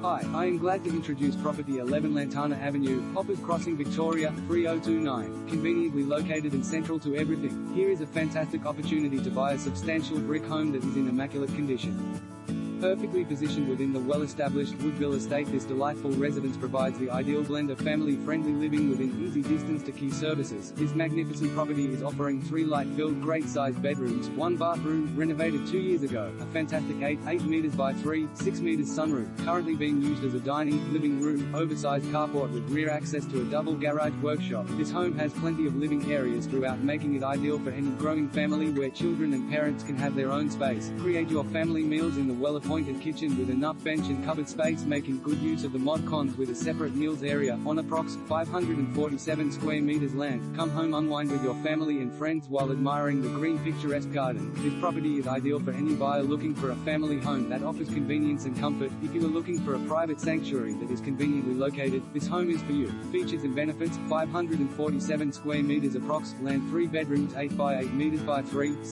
Hi, I am glad to introduce property 11 Lantana Avenue, Hoppers Crossing, Victoria, 3029. Conveniently located and central to everything, here is a fantastic opportunity to buy a substantial brick home that is in immaculate condition. Perfectly positioned within the well-established Woodville estate this delightful residence provides the ideal blend of family-friendly living within easy distance to key services. This magnificent property is offering three light-filled great-sized bedrooms, one bathroom, renovated two years ago, a fantastic 8, 8 meters by 3, 6 meters sunroof, currently being used as a dining, living room, oversized carport with rear access to a double garage workshop. This home has plenty of living areas throughout making it ideal for any growing family where children and parents can have their own space. Create your family meals in the well appointed kitchen with enough bench and cupboard space making good use of the mod cons with a separate meals area on approx 547 square meters land. Come home unwind with your family and friends while admiring the green picturesque garden. This property is ideal for any buyer looking for a family home that offers convenience and comfort. If you are looking for a private sanctuary that is conveniently located, this home is for you. Features and benefits 547 square meters approx, land 3 bedrooms 8 by 8 meters by 3,